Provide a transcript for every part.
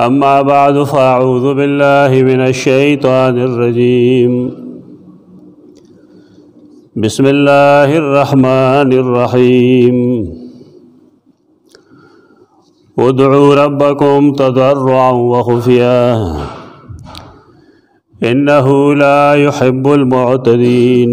أما بعد فأعوذ بالله من الشيطان الرجيم بسم الله الرحمن الرحيم ادعوا ربكم تضرعا وخفيا إنه لا يحب المعتدين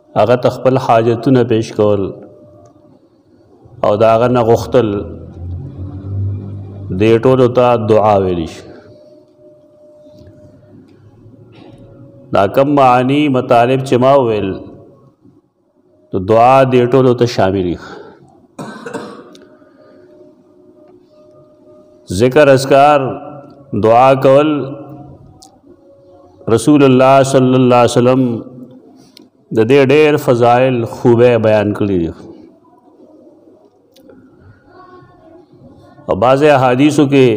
هغه ته خپل حاجتونه پیش کول او دا هغه نه غوښتل دې ټولو ته دعا ویل شي دا کم معانی مطالب چې ما ویل نو دعا دې ټولو ته شامل دي ذکر اسکار دعا کول رسول الله صلی الله علیه وسلم د دې ډېر فضایل خوبه بیان کړی دي او بعضې احادیثو کې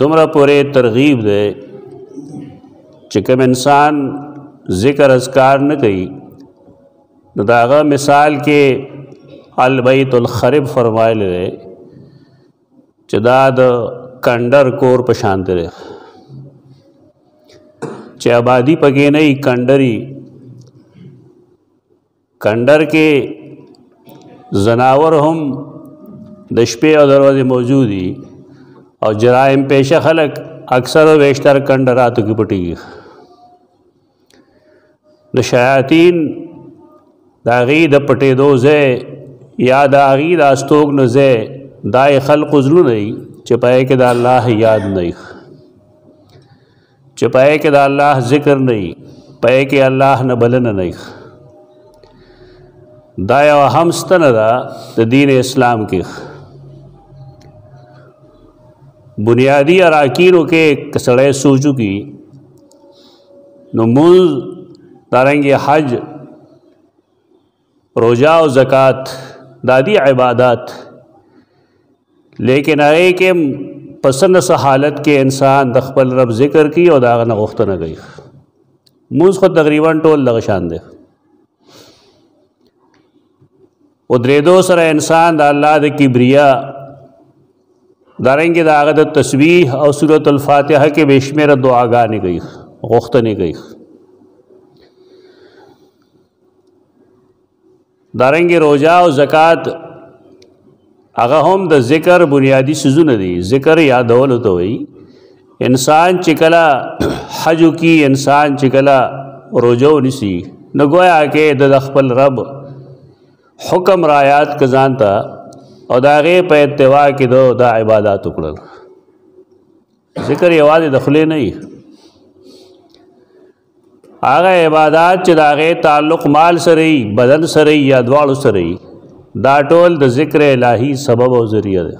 دومره پورې ترغیب دی چې کوم انسان ذکر اذکار نه کوي نو دا هغه مثال کې البیت الخرب فرمایل دی چې دا د کندر کور په شان دی چې آبادی پکې نه کندري کندر کې زناور هم د شپې او دروازې موجود دي او جرایم پیشه خلک اکثر او بیشتر کندراتو کې پټيږي د شیاطین د هغې د پټېدو ځای یا د هغې د استوګنو ځای دا یې خلقو زړونه دي چې په یې کې د الله یاد نه وي چې پای کې د الله ذکر نه وي پای کې الله نه بلنه نه دا یو هم ستنه ده د دین اسلام کې بنیادی اراکینو کې کسړې سوچو کی نو مول دارنګ حج روژه او زکات دا دی عبادت لیکن هغه کې پسند سه حالت کې انسان د خپل رب ذکر کوي او دا غنه غوښتنه کوي موږ خو تقریبا ټول لغه شان دي او درېدو سره انسان د الله د کبریا دارنګ د هغه د تسبیح او سورۃ الفاتحه کې بشمیره دعاګانې کوي غوښتنې کوي دارنګ روزه او زکات هغه هم د ذکر بنیادی سيزونه دي ذکر یادول ته وي انسان چې کله حج کی انسان چې کله روزه ونیسي نو گویا کې د خپل رب حکم رایات کزان ته او داغه په اتوا کې دو دا عبادت وکړل ذکر یوازې د خلې نه هغه عبادت چې دا غي تعلق مال سره ای بدن سره ای یا دواړو سره ای دا ټول د ذکر الهی سبب او ذریعہ ده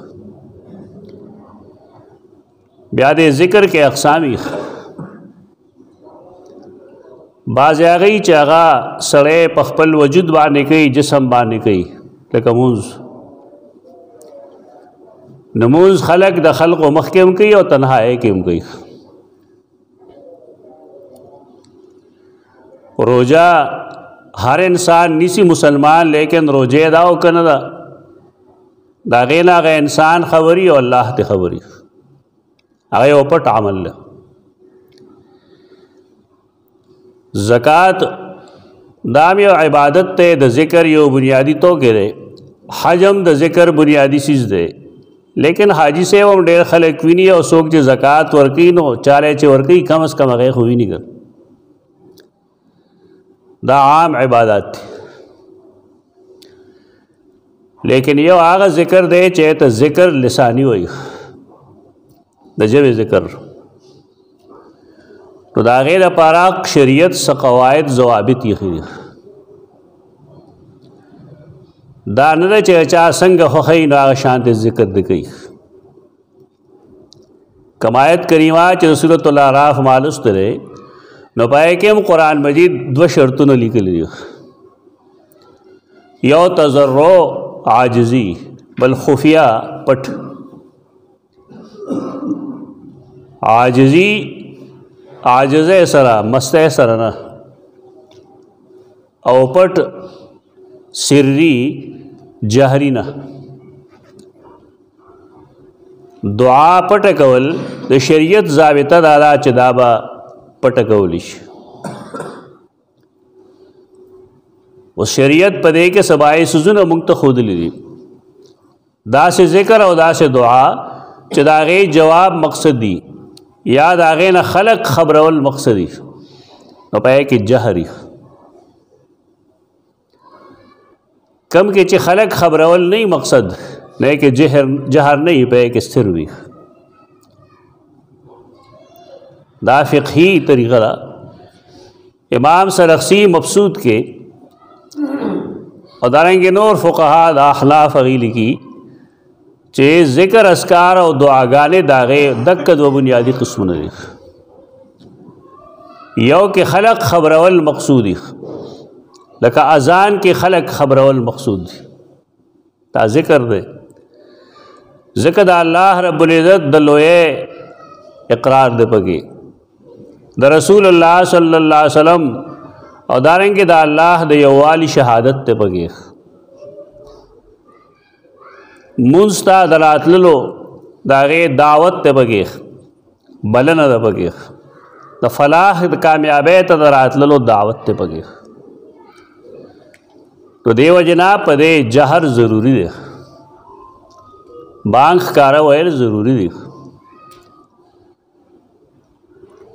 بیا د ذکر کې اقسام یې بعضې هغوی چې هغه سړی په خپل وجود باندې کوي جسم باندې کوي لکه مونځ نو مونځ خلق د خلقو مخکې هم کوي او تنهایې کې هم کوي روجا هر انسان نیسی مسلمان لیکن روجه دا او کنه دا دا غینا غی انسان خبری او الله ته خبری هغه یو پټ عمل ده زکات دا یو عبادت ته د ذکر یو بنیادی توګه دی حجم د ذکر بنیادی چیز دی لیکن حاجی سے هم ډیر خلک ویني او څوک چې زکات ورکوي نو چاله چې ورکوي کم از کم هغه خو ویني ګر دا عام عبادت دی لیکن یو هغه ذکر دی چې ته ذکر لسانی وای د جوی ذکر نو دا غیر لپاره شریعت څخه قواعد ضوابط یې خېږي دا نه چې چا څنګه خوخی نو هغه شانته ذکر دی کوي کمایت کریمه چې سورۃ الاعراف مالوست لري نو پای کې هم قران مجید دوه شرطونه لیکل دي یو تزرع عاجزی بل خفیه پټ عاجزی عاجزه سره مسته سره نه او پټ سری جهری نه دعا پټ کول د شریعت ضابطه دا ده چې دا به پټ کول شي او شریعت په دې کې سبای سوزونه موږ ته خود لري دا سه ذکر او دا سه دعا چې دا غي جواب مقصد دی یا دا غي نه خلق خبرول مقصد دی نو پای کې جهري کم کې چې خلق خبرول نه مقصد نه کې جهر جهر نه پای کې ستر وي دا فقهي طریقه ده امام سرخسی مبسوط کې او دارنګ نور فقها د احناف غیلی کی چې ذکر اسکار او دعاګانې داغه دک دو بنیادی قسمونه دي یو کې خلق خبرول مقصودی لکه اذان کې خلق خبرول مقصود دي دا ذکر دی ځکه د الله رب العزت د لوی اقرار دی پکې د رسول الله صلی الله علیه وسلم او دارنګ د الله د یووالي شهادت ته پکې مونږ ته دراتللو داغه دعوت ته پکې بلنه ده پکې د فلاح د کامیابی ته د راتللو دعوت ته پکې نو دیو جنا په دې جهر ضروری دی بانک کارا ویل ضروری دی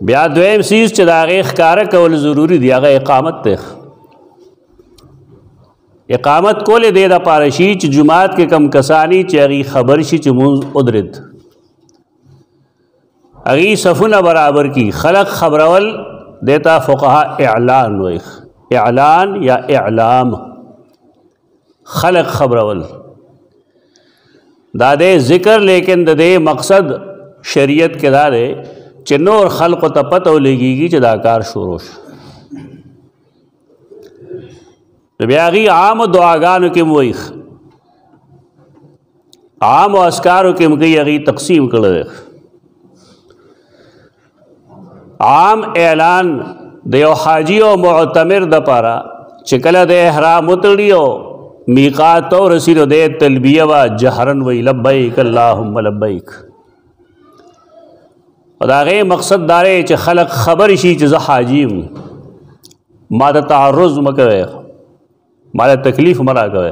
بیا دویم سیز چې دا غي ښکارا کول ضروری دی هغه اقامت ته اقامت کولې دی د پارشي چې جمعات کې کم کسانی چې هغه خبر شي چې مونږ ادرت اغي صفونه برابر کی خلق خبرول دیتا فقها اعلان وای اعلان یا اعلام خلق خبرول دا دې ذکر لیکن د دې مقصد شریعت کې دا دی چې نور خلق ته پته ولګيږي چې دا کار شروع شو بیا غي عام دعاګانو کې مويخ عام او اسکارو کې موږ یې غي تقسیم کړل عام اعلان د یو حاجی او معتمر د پاره چې کله د احرام وتړیو میقات او رسیدو د تلبیه وا جهرن وی لبیک اللهم لبیک دا غي مقصد داري چې خلق خبر شي چې زه حاجی ما ته تعرض مکوي ما ته تکلیف مرا کوي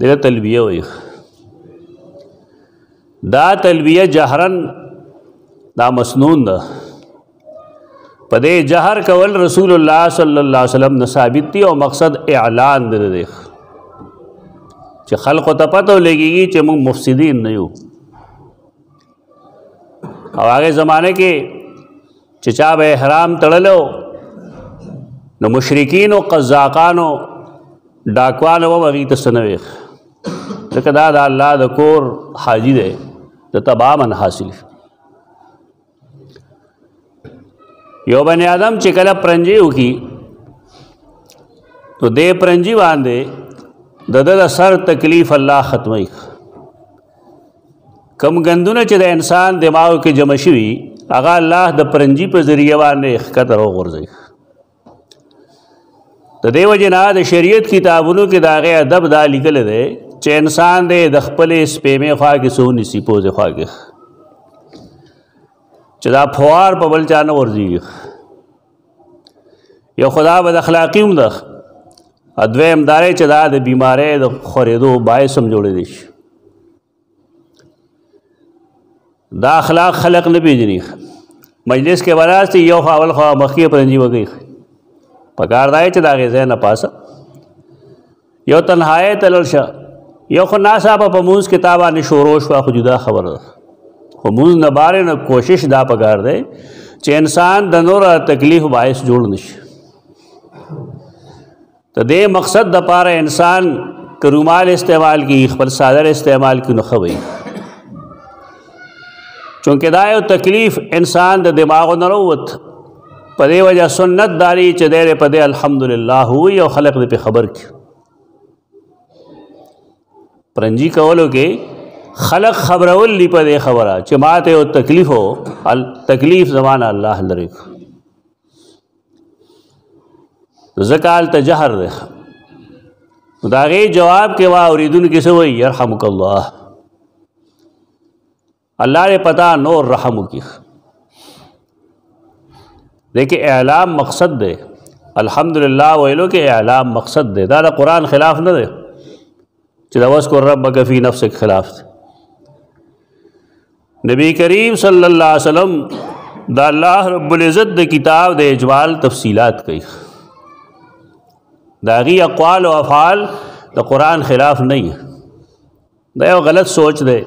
دغه تلبیه وایي دا تلبیه جهرن دا مسنون ده په دې جهر کول رسول الله صلی الله علیه وسلم نه ثابت دی او مقصد اعلان دی دی چې خلق ته پته لګیږي چې موږ مفسدین نه یو او هغه زمانه کې چې چا به احرام تړلو نو مشرکین او قزاقانو ډاکوانو و وغی ته سنويخ ځکه دا د الله د کور حاجی دی د تبامن حاصل یو بنی آدم چې کله پرنجي وکي نو دې پرنجي باندې د د سر تکلیف الله ختمي کم غندونه چې د انسان دماغ کې جمع شوي هغه الله د پرنجي په ذریعہ باندې ښکته راغورځي د دیو جنا د شریعت کتابونو کې داغه ادب دا لیکل دی چې انسان دې د خپلې سپېمې خوا کې سونی سی پوزې خوا کې چې دا فوار په بل چانه ورځي یو خدا بد اخلاقی هم ده ادویم دارې چې دا د بیمارۍ د خورېدو باعث هم جوړېدی شي دا اخلاق خلق نه پیژني مجلس کې ولاس یو خاول خو مخکې پرنجي وګي پکار دای چې دا غي زه نه پاسه یو تنهایی ته لړ شه یو خو ناڅاپه په مونځ کې تا باندې شروع شوه خو جدا خبره ده خو مونځ نه بارې نه کوشش دا پکار دی چې انسان د نوره تکلیف باعث جوړ نشي ته دې مقصد د پاره انسان که رومال استعمال کی خپل صادر استعمال کی نو خوي چونکه دا یو تکلیف انسان د دماغ نه وروت په دې وجه سنت داری چې دې په دې الحمدلله هو یو خلق دې په خبر کې پرنجي کولو کې خلق خبرول دی په دې خبره چې ماته او تکلیف او تکلیف زمانه الله لري زکال ته جهر ده داغه جواب کې وا اوریدون کې سوې يرحمک الله الله دې پتا نور رحم وکړي لیکن اعلام مقصد دی الحمدلله ویلو کې اعلام مقصد دی دا د قران خلاف نه دی چې دا وس کو ربک فی نفسک خلاف دی نبی کریم صلی الله علیه وسلم دا الله رب العزت د کتاب د اجمال تفصیلات کوي دا غي اقوال او افعال د قران خلاف نه دا یو غلط سوچ دی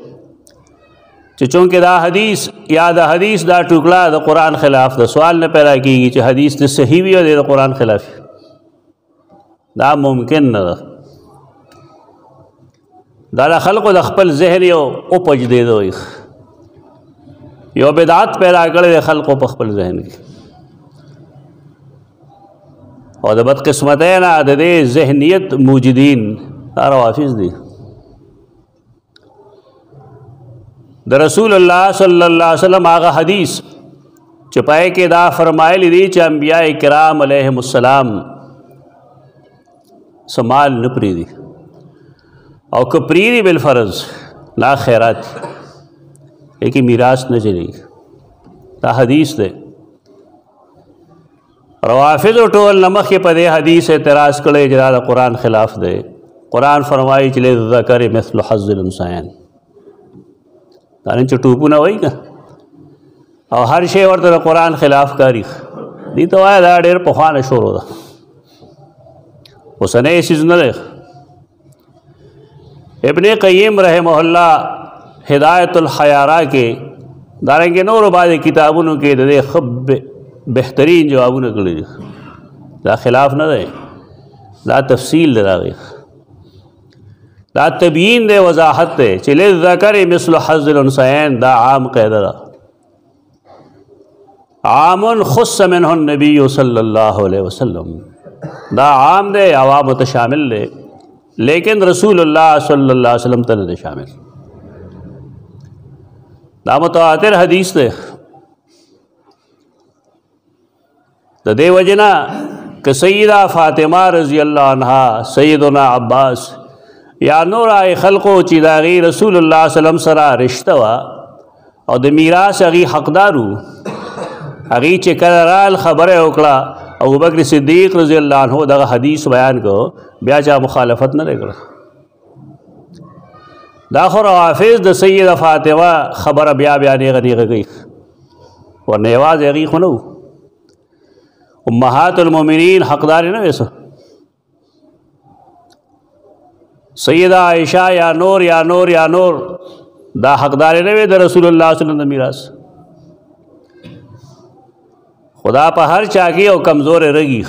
چې چونکه دا حدیث یا دا حدیث دا ټوکړه د قران خلاف د سوال نه پیدا کیږي چې حدیث ته صحیح وي او د قران خلاف دا ممکن نه ده دا د خلکو د خپل ذهن یو او پج دی دوی یو بدعت پیدا کړي د خلکو په خپل ذهن کې او د بد قسمتۍ نه د دې ذهنیت موجدین دا روافض دي د رسول الله صلی الله علیه وسلم هغه حدیث چې پای کې دا فرمایلی دي چې انبیاء کرام علیهم السلام سمال نه پریدي او که پریدي بل فرض لا خیرات یې کې میراث نه چلی دا حدیث ده روافض ټول لمخې په دې حدیث اعتراض کړي چې دا د قران خلاف دی قران فرمایي چې لذکر مثل حظ الانثیین دا نه چې ټوپونه وایي او هر شی ورته د قران خلاف کاری دي ته وایي دا ډېر په خوانه شروع ده اوسنۍ سیز نه ابن قیم رحمه الله هدایت الخیارا کې دارنګ نور باندې کتابونو کې د خب بهترین جوابونه کړی دا خلاف نه دی دا تفصیل دی راغی دا تبیین دی وضاحت دی چې لذکر مثل حظ الانثیین دا عام قاعده ده عام خص منه النبی صلی الله علیه وسلم دا عام دی عوام ته شامل دی لیکن رسول الله صلی الله علیه وسلم ته نه شامل دا متواتر حدیث دی د دې وجنا که سیده فاطمه رضی الله عنها سیدنا عباس یا نور آی خلقو چې دا غي رسول الله صلی الله علیه وسلم سره رشتہ وا او د میراث غي حقدارو هغه چې کله رال خبره وکړه ابو بکر صدیق رضی الله عنه دغه حدیث بیان کو بیا چا مخالفت نه وکړه دا خو روافض د سید فاطمه خبره بیا بیا نیغه نیغه کوي ورنه یوازې هغوی خو نه وو امهات المؤمنین حقدار نه وې څه سیده عائشه یا نور یا نور یا نور دا حقدار نه وې د رسول الله صلی الله علیه وسلم د میراث خدا په هر چا کې او کمزور رګي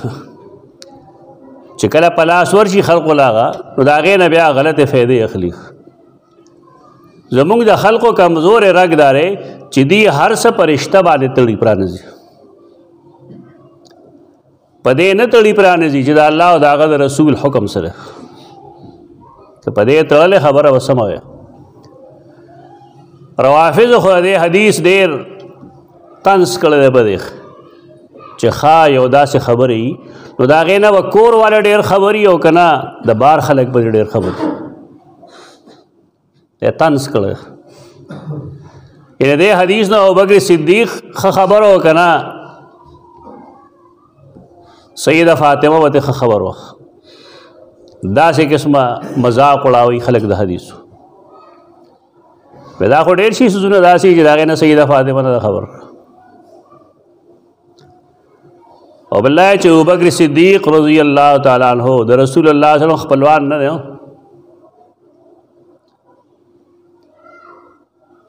چې کله په لاس ورشي خلق لاغه نو دا غې نه بیا غلطه فائدې اخلي زمونږ د خلقو کمزور رګ دارې چې دی هر څه پرشته باندې تړي پرانځي پدې نه تړي پرانځي چې د الله او داغه رسول حکم سره ته پدې تړل خبره وسمه روافض خو دې حدیث ډېر تنس کړی به دی چې ښا یو داسې خبرې وي نو د هغې نه به کور والا ډېر خبري او که نه د بار خلک به ډېر خبري یې طنز کړی یعنې دې حدیث نه ابوبکر صدیق ښه خبره او که نه سیده فاطمه ورته ښه خبر وه داسې قسمه مذاق وړاوي خلک د حدیثو دا خو ډېر شي سوزونه داسې چې داغه نه سیده فاطمه نه خبر او بل چې ابوبکر صدیق رضی الله تعالی عنہ د رسول الله صلی الله علیه وسلم خپلوان نه دی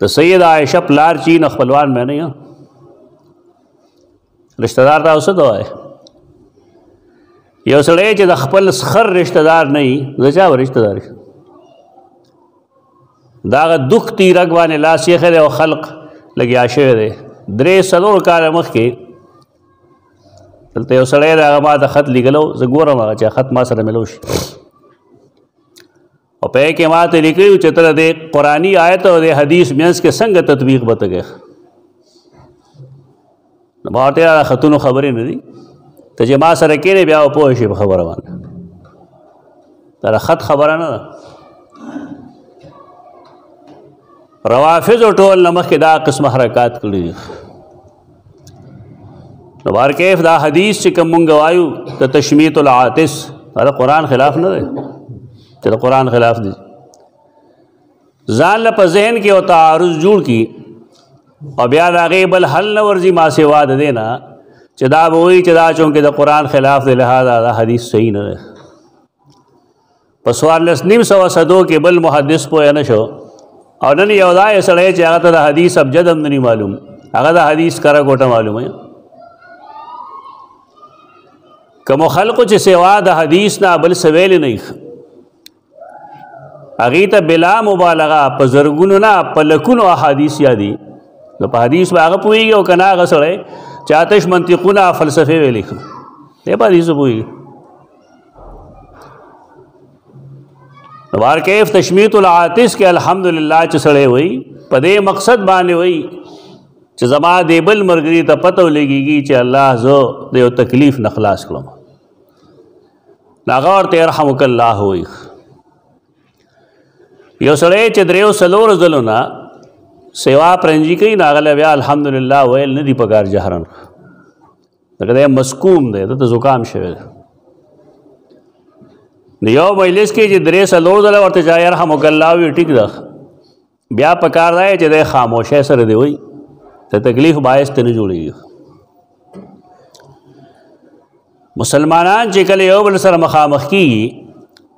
د سید عائشه پلار چین خپلوان مې نه یو رشتہ دار دا اوسه دوه یو سړی چې د خپل سخر رشتہ دار نه وي د چا رشتہ دار شي دا غ دک تیرګ باندې لاس یې خره او خلق لګیا شوی دی درې سلور کال مخکې دلته یو سړی راغی ما ته خط لیږلو زه ګورم هغه چې خط ما سره ملو شي او په کې ماته لیکي چې تر دې قرآني آیت او د حدیث مینس کې څنګه تطبیق بتګه نو باټه را خاتون خبرې نه دي ته چې ما سره کېره بیا په شی خبره باندې دا خط خبره نه ده روافض ټول نمخ کې دا قسم حرکات کړی نو بار کیف دا حدیث چې کوم مونږ وایو ته تشمیت العاطس دا قران خلاف نه دی چې دا قران خلاف دی ځان له په ذهن کې او تعارض جوړ کی او بیا راغې بل حل نه ورزي ما سیوا ده دینا چې دا وایي چې دا چونکه د قران خلاف دی لهدا دا حدیث صحیح نه دی په سوارلس نیم سوه صدو کې بل محدث پوه نه شو او نن یو ځای سړی چې هغه ته د حدیث ابجد هم نه معلوم هغه د حدیث کره کوټه معلومه کوم خلکو چې سوا د حدیث نه بل سویل نه هغه ته بلا مبالغه په زرګونو نه په لکونو احادیث یادي نو په حدیث باغ پویږي او کنا غسړې چاتش منطقونه فلسفه ویلې دی په حدیث پویږي بار کیف تشمیت العاطس کې الحمدلله چې سړی وای په دې مقصد باندې وای چې زما دې بل مرګري ته پته ولګيږي چې الله زه د یو تکلیف نه خلاص کړم ناغور ته رحمک الله وای یو سړی چې دریو سلور زلونه سیوا پرنجی کوي ناغله بیا الحمدلله ویل نه دی پکار جهرن دغه دی مسکوم دی دته زکام شوی دی نو یو مجلس کې چې درې څلور ځله ورته چا یرحمک الله وي ټیک ده بیا په کار دی چې د خاموشه سره دی وي ته تکلیف باعث ته نه جوړیږي مسلمانان چې کله یو بل سره مخامخ کیږي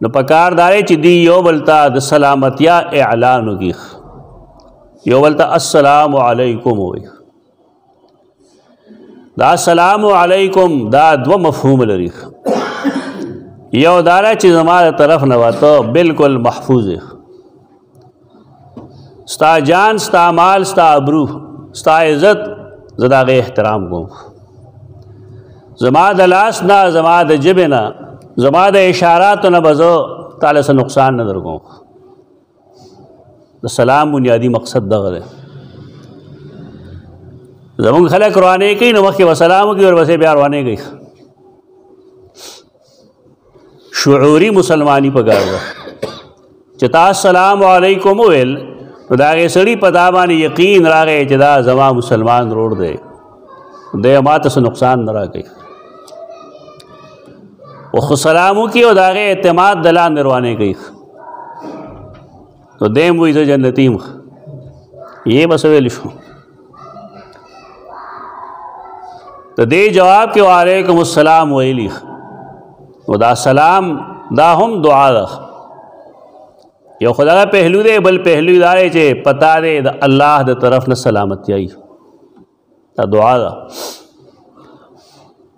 نو په کار دی چې دی یو بل ته د سلامتیا اعلان وکړي یو بل ته السلام علیکم وایي دا سلام علیکم دا دو مفهوم لري یو دارا چې زما د طرف نه وته بالکل محفوظ ستا جان ستا مال ستا ابرو ستا عزت زدا غي احترام کوم زما د لاس نه زما د جبه نه زما د اشارات نه بزو تعالی سره نقصان نه درکوم د سلام بنیادی مقصد دغه دی زمونږ خلک روانې کوي نو مخکې وسلام کوي او ورپسې بیا روانې کوي شعوري مسلمانی په ګار ده چې تا السلام علیکم ویل نو دا غي سړی په دا باندې یقین راغی چې دا زما مسلمان رور دی دی ماته څه نقصان نه راکوي او خو سلام وکړي او د هغې اعتماد د لاندې روانې کوي نو دی هم وایي زه جنتي یم یې به څه ویل شو د دې جواب کې وعلیکم السلام ویلی نو دا سلام دا هم دعا ده یو خدای پهلو دی بل پهلو دا دی چې پتا دی د الله د طرف نه سلامتی ای دا دعا ده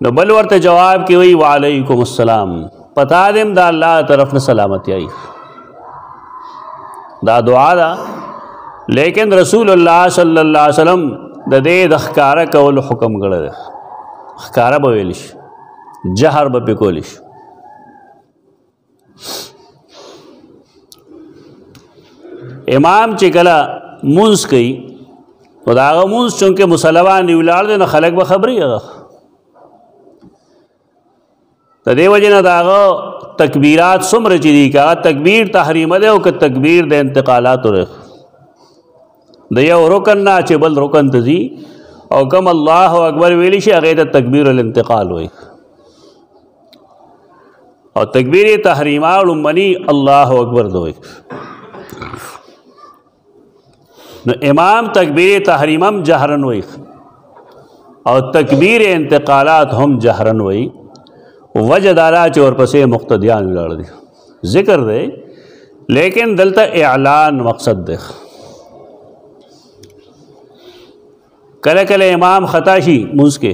نو بل ورته جواب کې وی وعلیکم السلام پتا دیم د الله طرف نه سلامتی ای دا دعا ده لیکن رسول الله صلی الله علیه وسلم د دې د ښکارا کول حکم کړی دی ښکارا به ویل شي جهر به پکول شي امام چې کله مونز کوي نو دا هغه مونز چونکه مسلمان دی ولاړ دی نو خلک به خبري هغه د دې وجه نه دا هغه تکبیرات څومره چې دي هغه تکبیر تحریمه ده او که تکبیر د انتقالات ور د یو رکن نه چې بل رکن ته ځي او کم الله اکبر ویلی شي هغه ته تکبیر الانتقال وایي او تکبیر تحریمه لومبني الله اکبر دوی نو امام تکبیر تحریمم جهرن وی او تکبیر انتقالات هم جهرن وی وجه دارا چې ورپسې مقتدیان ولاړ دي ذکر دی لیکن دلته اعلان مقصد دی کله کله امام خطا شي مونږ کې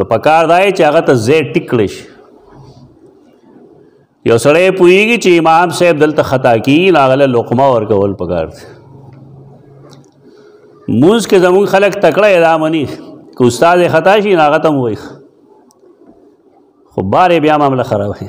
نو پکار دای چې هغه ته زه ټیکړې شي یو سړی پوهیږي چې امام صاحب دلته خطا کی ناغله لقمه ورکول پکار دی مونږ کې زمون خلک تکړه ادا منی که استاد خطا شي ناغه تم وای خو بارې بیا معاملې خراب وي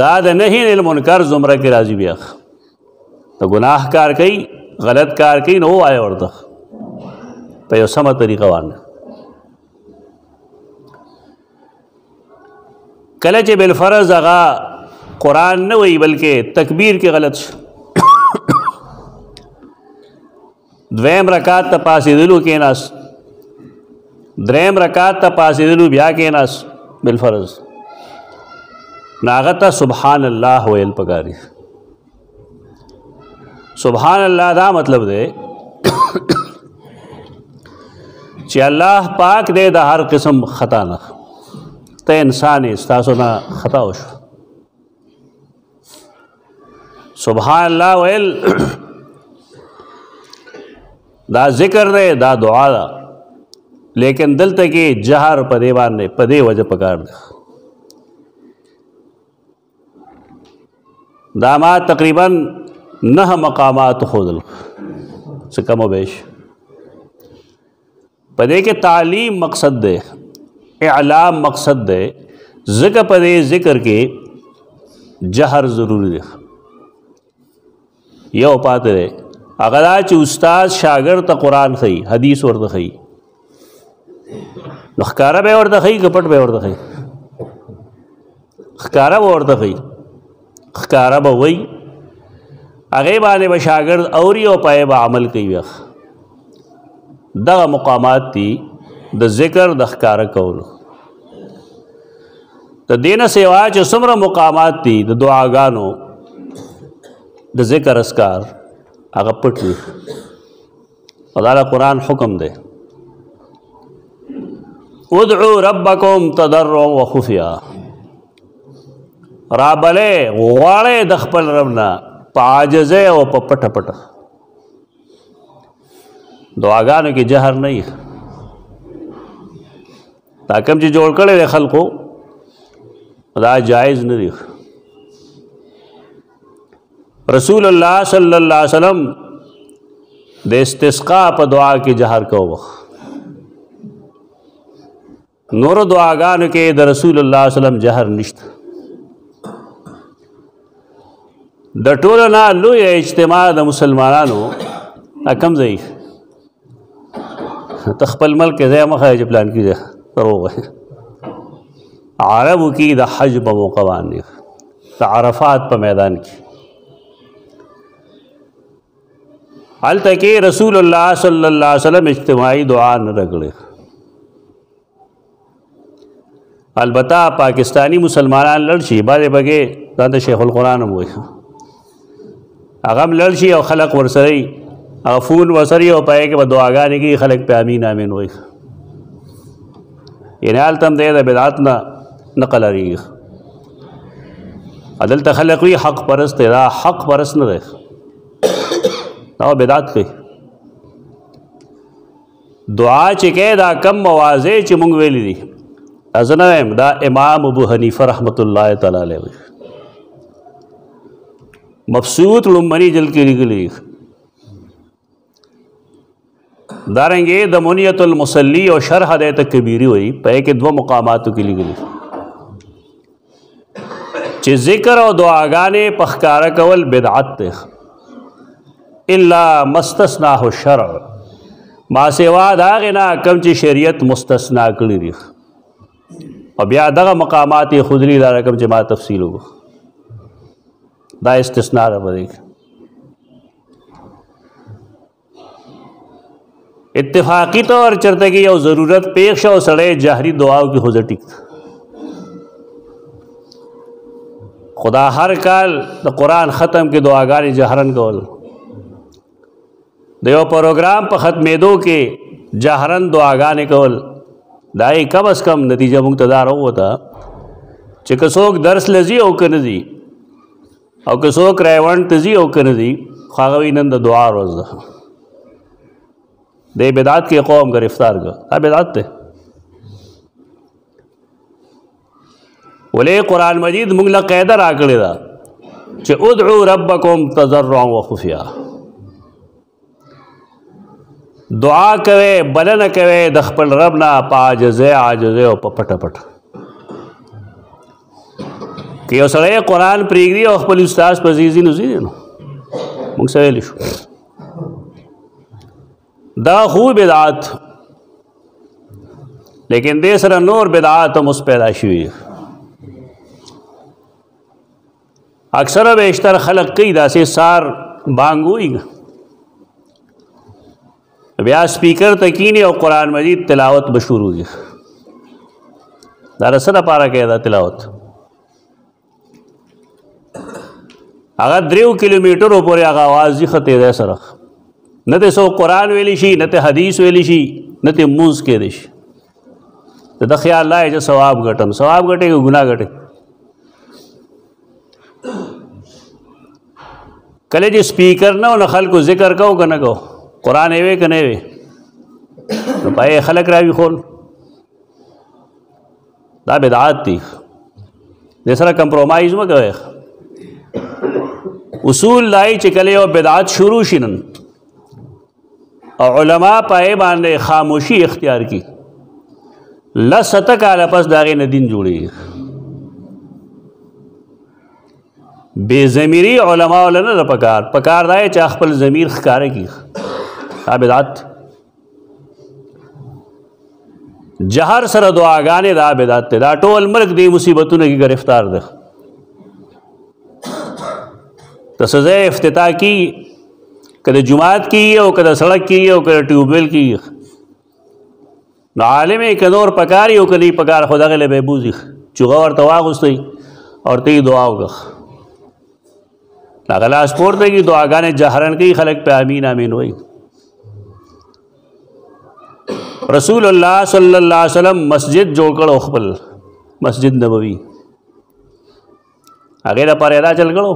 دا د نهی عن المنکر زمره کې راځي بیا ته ګناه کار کوي غلط کار کوي نو وای ورته په یو سمه طریقه باندې کله چې بل فرض هغه قران نه وی بلکې تکبیر کې غلط شو دویم رکعت ته پاسېدلو کېناست دریم رکعت ته پاسېدلو بیا کېناست بالفرض نو هغه ته سبحان الله ویل پکاري سبحان الله دا مطلب دی چې الله پاک دې د هر قسم خطا نه ته انسان یې ستاسو نه خطا وشو سبحان الله ویل دا ذکر دی دا دعا ده لیکن دلته کې جهر په دی باندې په دی وجه پکار ده دا ما تقریبا نه مقامات خودل څه کم بیش په دې کې تعلیم مقصد دی اعلام مقصد دی ذکر په دې ذکر کې جهر ضروری دی یو پاتې دی هغه دا چې استاد شاګرد ته قران خي حدیث ورته خي نو ښکارا به ورته خي کپټ به ورته خي ښکاره به ورته کوي ښکاره به وایي هغې باندې به شاګرد اوري او پای به عمل کوي دغه مقامات دي د ذکر د ښکاره کولو د دینه سیوا چې څومره مقامات دي د دعاګانو د ذکر اسکار هغه پټ وي او دا د قرآن حکم دی ادعو ربکم تضرع و خفیا رابلې غواړې د خپل رب نه په عاجزه او په پټه پټه دعاګانو کې جهر نه یې دا کوم چې جوړ کړي خلکو دا جایز نه دی رسول الله صلی الله علیه وسلم د استسقا په دعا کې جهر کوو نور دعاګانو کې د رسول الله صلی الله علیه وسلم جهر نشته د ټولو نه لوی اجتماع د مسلمانانو کم ضعیف ته خپل ملک ځای مخه چې پلان کې ده دروغ عربو کې د حج په موقع باندې د عرفات په میدان کې هلته کې رسول الله صلی الله علیه وسلم اجتماعي دعا نه کړې البته پاکستانی مسلمانان لړ شي بعضې بګې دا د شیخ القرآن هم وایي هغه هم لړ شي او خلک ورسره او فون ورسره او پای کې به دعاګانې کوي خلک په امین امین وایي یعنې هلته هم دی د بدعت نه نقل لري دلته خلک وي حق پرست دی دا حق پرست نه دی دا بدعت کوي دعا چې کې دا کم موازه چې مونږ ویلې دي ازنه ویم دا امام ابو حنیفه رحمت الله تعالی علیه مبسوط لمنی جل کې لګلی دارنګه د منیت المصلی او شرح د تکبیری وای په کې دوه مقاماتو کې لګلی چې ذکر او دعاګانې په ښکاره کول بدعت دی الا مستثناه الشرع ما سوا دا غنا کم چې شریعت مستثنا کړی دی او بیا دغه مقامات خضری دا رقم چې ما تفصیل وو دا استثناء ده په دې اتفاقی طور چرته کې یو ضرورت پیښ شو سړی جهري دعاو کې حضور ټیک خدا هر کال د قران ختم کې دعاګانې جهرن کول د یو پروګرام په ختمېدو کې جهرن دعاګانې کول دا یې کم از کم نتیجه مونږ ته دا راووته چې که څوک درس لذي او که نه او که څوک رایوان ته ځي او که نه ځي خو هغه وایي نن د دعا ورځ ده دې بدعت کې قوم ګرفتار کړ دا بدعت دی ولې قرآن مجید موږ له قاعده راکړې ده چې ادعو ربکم تضرعا وخفیا دعا کوي بلنه کوي د خپل رب نه په عاجزه عاجزه او په پټه پټه که یو سړی قرآن پریږدي او خپل استاد په زیزي نو زیزي نو موږ سره ویل شو دا خو بدعات لیکن دې سره نور بدعات هم اوس پیدا شوي اکثره بیشتر خلق کوي داسې سار بانګوي بیا سپیکر ته کینی او قران مجید تلاوت به شروع کی دا رسه د پاره کې دا تلاوت هغه دریو کیلومترو پورې هغه आवाज یې خته ده سره نه ته سو قران ویلی شي نه ته حدیث ویلی شي نه ته موز کې دي شي د خیال لای چې ثواب ګټم ثواب ګټې او ګناه ګټې کله چې سپیکر نه او خلکو ذکر کو کنه کو قران یې وې کنه وې نو پای خلک راوي خول دا بدعات دي د سره کمپرمایز مګوي اصول لای چې کله یو بدعت شروع شینن او علما پای باندې خاموشي اختیار کی لسته کاله پس داغه نه دین جوړي بے ضمیری علما ولنه د پکار پکار دای چې خپل ضمیر ښکاره کی عبادت جهر سره دعاګانې دا عبادت دا ټول ملک دی مصیبتونو کې گرفتار ده د سزا افتتاح کی کله جمعات کی او کله سړک کی او کله ټیوبل کی نو عالم کدور پکار یو کلی پکار خدا غلې به بوزي چوغه ورته واغوستي اور ته دعا وکړه هغه لاس پورته کی دعاګانې جهرن کوي خلک په امین امین وایي رسول الله صلی الله علیه وسلم مسجد جوړ کړو خپل مسجد نبوي هغه د پاره دا چل کړو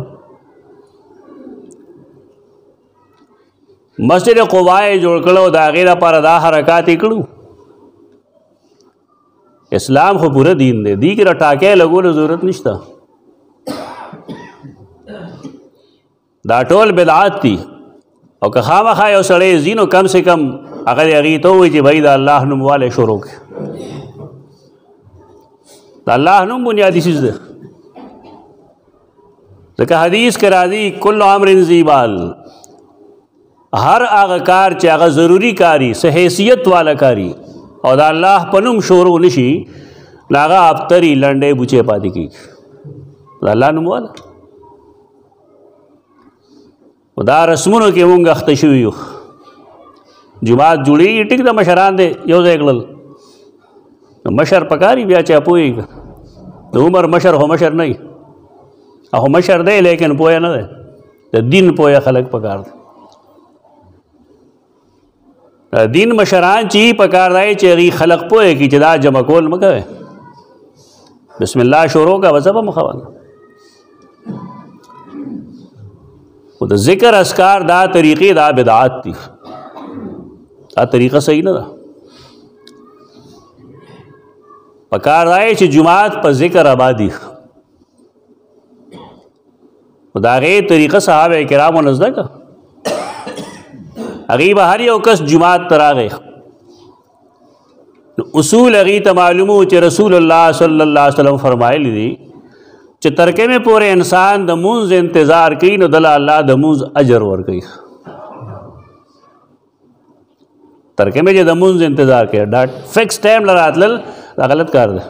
مسجد قباء جوړ کړو دا غیر پر دا حرکات کړو اسلام خو پوره دین دی دی کې ټاکه لګول ضرورت نشته دا ټول بدعات دي او که خامخا یو سړی زینو کم سه کم هغه هغه ته وایي چې بھائی دا الله نوم والے شروع کړي دا الله نوم بنیادی چیز ده ځکه حدیث کې راځي کل امر زیبال هر هغه کار چې هغه ضروری کاری سه حیثیت والا کاری او دا الله په نوم شروع نشي لاغه اپتری لنډې بوچې پاتې کیږي الله نوم والا دا رسمونو کې مونږ اخته شوي یو جماعت جوړېږي ټیک د مشران دی یو ځای کړل مشر پکاري بیا چې پوهېږي د عمر مشر هو مشر نه او مشر دی لیکن پوهه نه دی د دین پوهه خلک پکار دی دین مشران چی په کار دی چې غي خلق پوهه کی چې دا جمع کول مکوي بسم الله شروع کا وځبه مخواله او د ذکر اسکار دا طریقې دا بدعات دي دا طریقه صحیح نه ده پکار راي چې جمعات په ذکر آبادی دا غي طریقه صحابه کرامو نزده کا هغه به هر یو کس جمعه تراغه اصول هغه ته معلومو چې رسول الله صلی الله علیه وسلم فرمایلی دي چې ترکه مې پورې انسان د مونږ انتظار کوي نو دل الله د مونږ اجر ور کوي تر کومه چې د مونږ انتظار کوي دا فکس ټایم لراتل دا غلط کار دی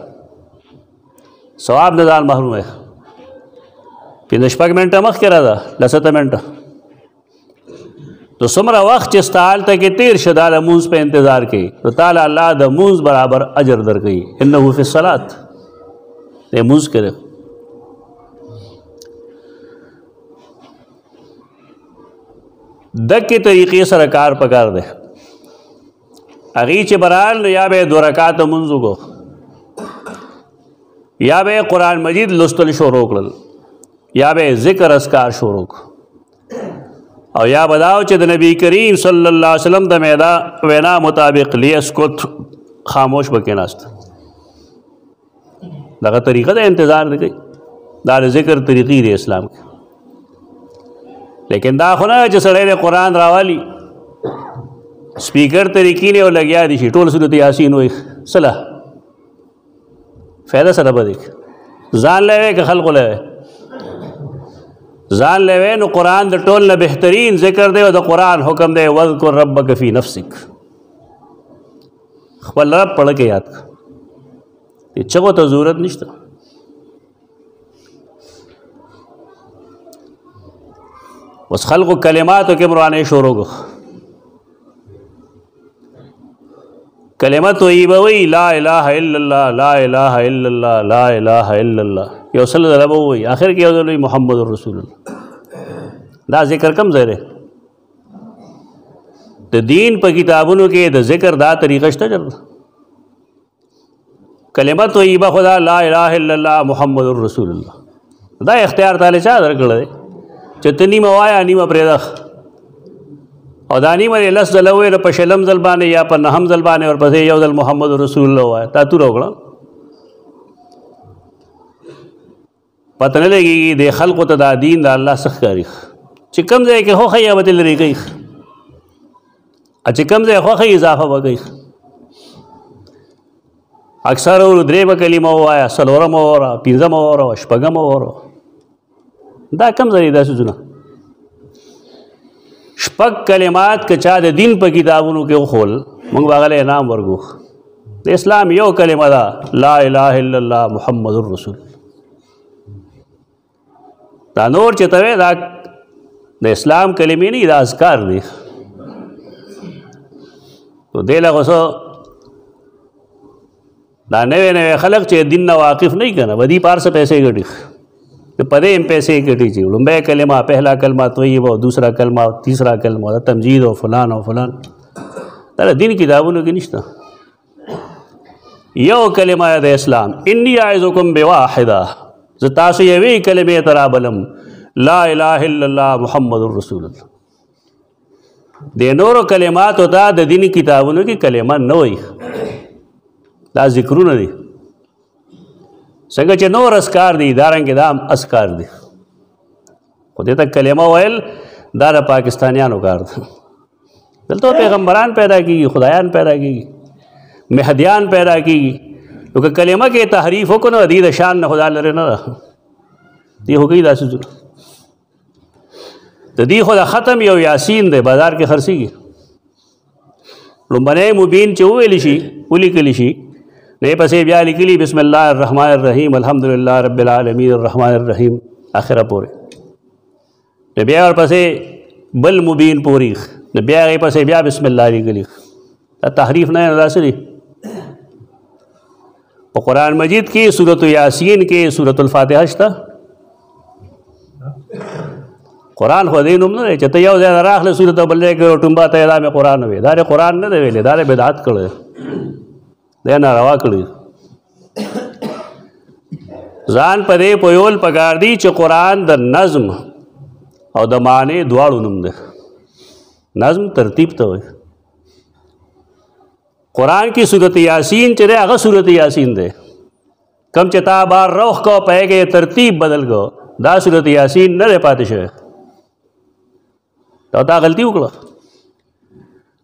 ثواب نه ځان محروم وي پنځه شپږ منټه مخکې را ده لسته منټه نو څومره وخت چې ستال ته کې تیر شه دا د مونځ په انتظار کوي نو تعالی الله د مونځ برابر اجر درکوي انه فی الصلات دی مونځ کړي دکې طریقې سره کار پکار دی هغې چې برال نو یا به یې دوه رکاته مونځ وکړو یا به یې قرآن مجید لوستل شروع کړل یا به یې ذکر اسکار شروع کړو او یا بداو چې د نبی کریم صلی الله علیه وسلم د میدا وینا مطابق لیسکت خاموش بکیناست دغه طریقه د انتظار نه کوي دا د ذکر طریقې دی اسلام کې لیکن دا خو نه چې سړی د قرآن راوالي سپیکر طریقې نه او لګیا دي شي ټول صورت یاسین وي سلا فایده سره به دیک ځان لوي که خلق لوي ځان لوي نو قرآن د ټول نه بهترین ذکر دی او د قرآن حکم دی وذکر ربک فی نفسک خپل رب پړه کې یاد کړه دې چغو ته ضرورت نشته اوس خلکو کلماتو کې برانه شروع کو کلمه طیبه وی لا اله الا الله لا اله الا الله لا اله الا الله یو صلی الله علیه وی اخر کې یو محمد رسول الله دا ذکر کم ځای د دین په کتابونو کې د ذکر دا طریقه شته چرته کلمه طیبه خدا لا اله الا الله محمد رسول الله دا اختیار تعالی چا درکړل دی چې تنی موایا نیمه پرېدخ او دا نیمه لس ځلوي ر په شلم ځل باندې یا په نهم ځل باندې ور پسې یو ځل محمد رسول الله وای تا تو روغړم پته نه لګیږي د خلکو ته دا دین د الله څخه کاری چې کم ځای کې خوخه یا بدل لري کوي چې کم ځای خوخه اضافه وکړي اکثر ور درې په کلمه وایا سلورم اور پنځم اور شپږم اور دا کم ځای داسې زونه شپږ کلمات که چا د دین په کتابونو کې وخول موږ باغله نام ورغوخ د اسلام یو کلمه ده لا اله الا الله محمد رسول دا نور چې ته دا د اسلام کلمې نه دا اذکار دي نو دې له غوسه دا نوې نوې خلک چې دین نه واقف نه کنه ودی پارسه پیسې ګټي ته په دې هم پیسې ګټي چې لومبه کلمه پهلا کلمه طیبه او دوسرا کلمه او تیسرا کلمه دا تمجید او فلان او فلان دا دین کتابونو کې نشته یو کلمه د اسلام انی اعذکم بواحده زه تاسو یوې کلمې ترا بلم لا اله الا الله محمد رسول الله د نورو کلماتو ته د دین کتابونو کې کلمه نه وي دا ذکرونه دي څنګه چې نور اسکار دي دارنګ دا هم اسکار دي خو دې ته کلمه ویل دا د پاکستانیانو کار ده دلته پیغمبران پیدا کیږي خدایان پیدا کیږي مهدیان پیدا کیږي نو که کلمه کې تحریف وکړو دې د شان نه خدا لره نه ده دې هوګي داسې د دې خو د ختم یو یاسین دی بازار کې خرڅیږي لومبنه مبین چې ویل شي ولیکل شي نه پسې بیا لیکلی بسم الله الرحمن الرحیم الحمدلله رب العالمین الرحمن الرحیم اخره پورې نو بیا ورپسې بل مبین پورې نو بیا هغې پسې بیا بسم الله لیکلی دا تحریف نه نه داسې دی په قرآن مجید کې سورت یاسین کې سورت الفاتحه شته قرآن خو دې نوم نه دی چې ته یو ځای راخلې سورت بل ځای کې ټومبا ته دا مې قرآن وي دا قرآن نه دی ویلې دا بدعت کړی دی ناروا کړی ځان په دې پویول پکار دی چې قرآن د نظم او د معنی دواړو نوم دی نظم ترتیب ته وایي قران کې سورته یاسین چې ده هغه سورته یاسین ده کم چې تا بار روخ کو پهګه ترتیب بدل کو دا سورته یاسین نه ده پاتې شوی دا دا غلطي وکړه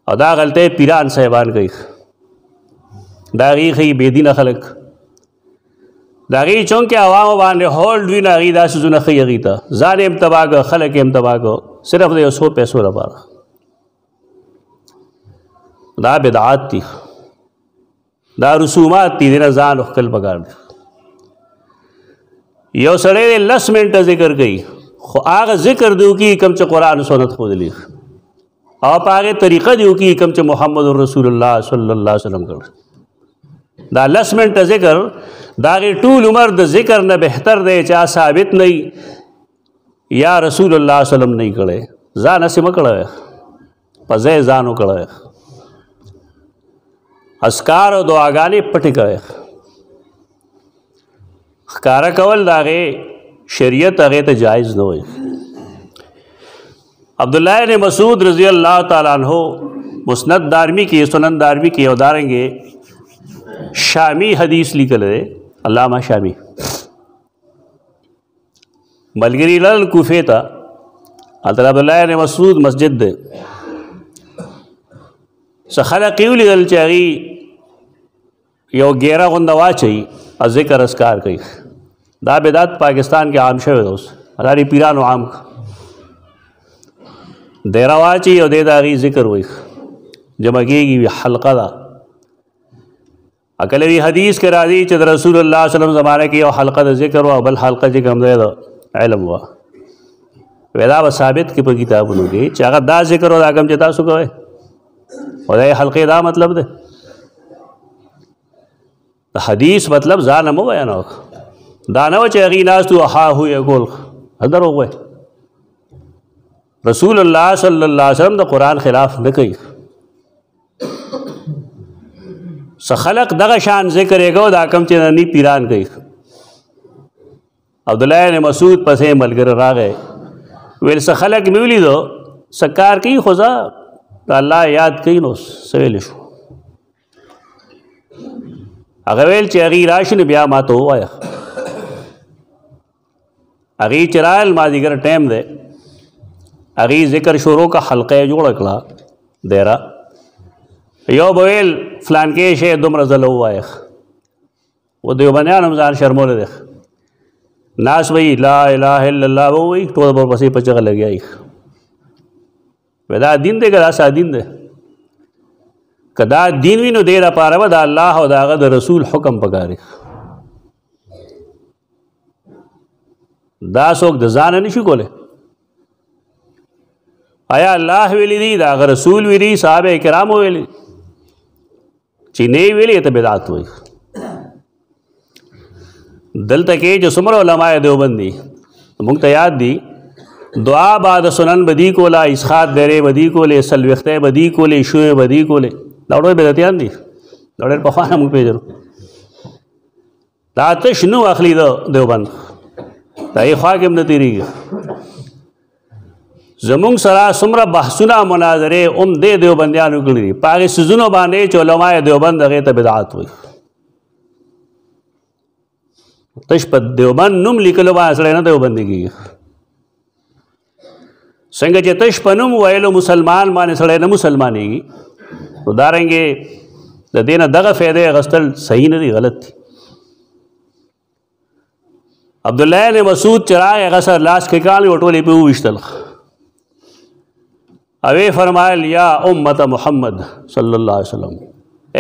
او دا غلطه پیران صاحبان کوي دا غي خي بے دین خلک دا غي چون کې عوام باندې هولډ وی نه غي دا سونه خي غي تا ظالم تباګه خلک هم تباګه صرف د 100 پیسو لپاره دا بدعات دي دا رسومات دي دنه ځان خپل بګار دي یو سړی لس منټه ذکر کوي خو هغه ذکر دیو کی کم چې قران او سنت خو دلی او هغه طریقه دیو کی کم چې محمد رسول الله صلی الله علیه وسلم کړ دا لس منټه ذکر دا ټول عمر د ذکر نه بهتر دی چې ثابت نه یا رسول الله سلام نه کړي ځان اسې مکړه په ځای ځان وکړه اسکار او دعاګانې پټې کوي ښکارا کول داغه شریعت هغه ته جایز نه وي عبد الله بن مسعود رضی الله تعالی عنہ مسند دارمی کې سنن دارمی کې او دارنګې شامی حدیث لیکل دی علامہ شامی ملګری لال کوفه ته حضرت عبد الله بن مسعود مسجد ده څه خلک یو لیدل چې هغه یو ګیره غونډه واچي او ذکر اسکار کوي دا بدعت پاکستان کې عام شوی اوس هغه پیرانو عام دیره واچي او د داغي ذکر وایي جمع کېږي حلقه ده اکل دی حدیث کې راځي چې رسول الله صلی الله علیه وسلم زمانه کې یو حلقه د ذکر او بل حلقه چې کوم دی دا علم وا ودا و ثابت کې په کتابونو کې چې هغه دا ذکر او دا کوم چې تاسو کوی او دا حلقه دا مطلب دی حدیث مطلب ځان مو بیان او دا نه چې غی ناس تو ها هو یې ګول اندر وګوي رسول الله صلی الله علیه وسلم د قران خلاف نه کوي څه خلق دغه شان ذکر یې کو دا کم چې نه پیران کوي عبد الله بن مسعود پسې ملګری راغی ویل څه خلق مې ولیدو سکار کوي خدا الله یاد کوي نو سویل شو هغه ویل چې هغه راشنه بیا ما ته وایا هغې چې رایل مازدیګر ټایم دی هغې ذکر شروع کا حلقه یې جوړه کړه دیره یو به ویل فلانکې شی دومره ځله ووایه و دیوبندیان هم ځان شرمولی دی ناس وی لا اله الا الله ووی ټول به ورپسې په چغه لګیا یې وی دا دین دی که دا سا دین دی که دا دین وي نو دې لپاره به د الله او د هغه د رسول حکم پکاري دا څوک د ځانه نشي کولی آیا الله ویلی دی دا هغه رسول ویلی صحابه کرام ویلی چې نه ویلی ته بدعت وایي دلته کې چې څومره علما دیوبند دي موږ ته یاد دي دعا بعد سنن بدی کولا اسخات درې بدی کولې سلوخته بدی کولې شوې بدی کولې دا ډول بدعتيان دي دا ډول په خوانه موږ پیژنو دا آتش نو اخلي د دیوبند دا یې خوا کې نه تیریږي زمونږ سره څومره بحثونه مناظرې هم دې دیوبندیانو کړي دي په هغې څیزونو باندې چې علما دیوبند هغې ته بدعات وایي تش په دیوبند نوم لیکلو باندې سړی نه دیوبندي کېږي څنګه چې تش په نوم ویلو مسلمان باندې سړی نه مسلمانېږي نو دارنګې د دې نه دغه فایده اخیستل صحیح نه دی غلط دی عبدالله بن مسعود چې راغی هغه سر لاس کې کال یې ټولې پې وویشتل اوې فرمایل یا امت محمد صلی الله علیه وسلم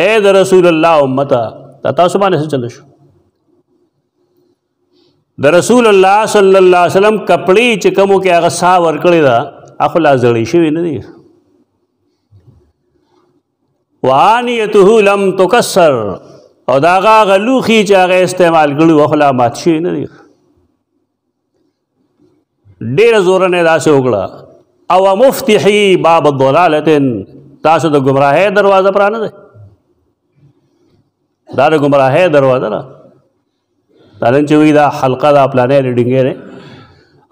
اے د رسول الله امته تاسو باندې څه چل شو د رسول الله صلی الله علیه وسلم کپړې چې کومو کې هغه سا ورکړې ده اخو لا زړې شوې نه دي وانیته لم تکسر او دا هغه غلوخي چې هغه استعمال کړي اخو لا مات شي نه دي ډېر زور نه داسې وکړه او مفتحي باب الضلالتن تاسو د گمراهۍ دروازه پرانه ده دا د گمراهۍ دروازه ده دارن چې وی دا حلقه دا پلانې ریډینګې نه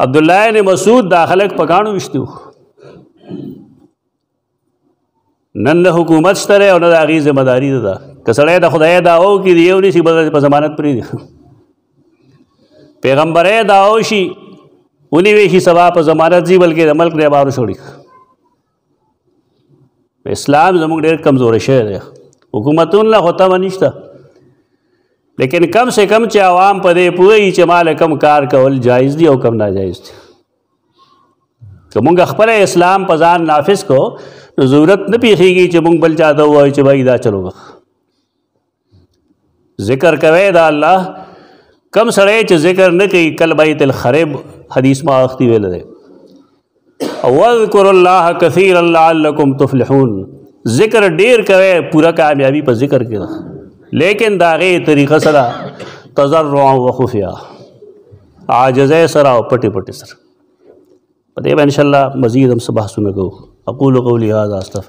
عبد الله ابن مسعود دا خلک پکانو وشتو نن نه حکومت ستره او نه د هغې ذمہ داری ده که سړی د خدای داو کې دی یو نشي بدل په ضمانت پرې دی پیغمبره داو شي ونی وی شي سبا په ضمانت دی بلکې د ملک نه بار شوړي اسلام زموږ ډېر کمزوري شوی دی حکومتونه له خو تمه نشته لیکن کم سے کم چې عوام په دې پوهېږي چې ما له کم کار کول جایز دي او کم ناجایز دي که مونږ خپل اسلام په ځان نافذ کو نو ضرورت نه پیښیږي چې مونږ بل چاته وایو چې بھائی دا چلو بخ ذکر کوي دا الله کم سړی چې ذکر نه کوي کل بیت الخرب حدیث ما وختي ویل دی او اذکر الله کثیر لعلکم تفلحون ذکر ډیر کوي پورا کامیابی په ذکر کې ده لیکن دا غي طریقه سره تضرع او خفیا عاجزه سره او پټي پټي سره په دې باندې ان شاء الله مزید هم سبحانه کوو اقول قولی هذا استغفر